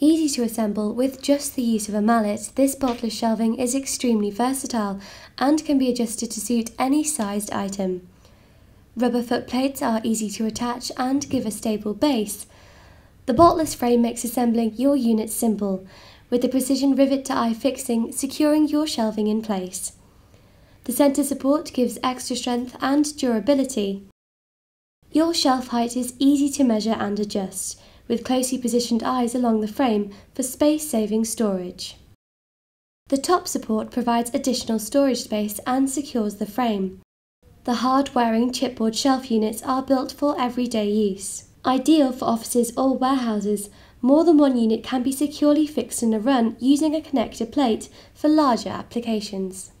Easy to assemble with just the use of a mallet, this boltless shelving is extremely versatile and can be adjusted to suit any sized item. Rubber foot plates are easy to attach and give a stable base. The boltless frame makes assembling your unit simple, with the precision rivet to eye fixing securing your shelving in place. The centre support gives extra strength and durability. Your shelf height is easy to measure and adjust, with closely positioned eyes along the frame for space-saving storage. The top support provides additional storage space and secures the frame. The hard-wearing chipboard shelf units are built for everyday use. Ideal for offices or warehouses, more than one unit can be securely fixed in a run using a connector plate for larger applications.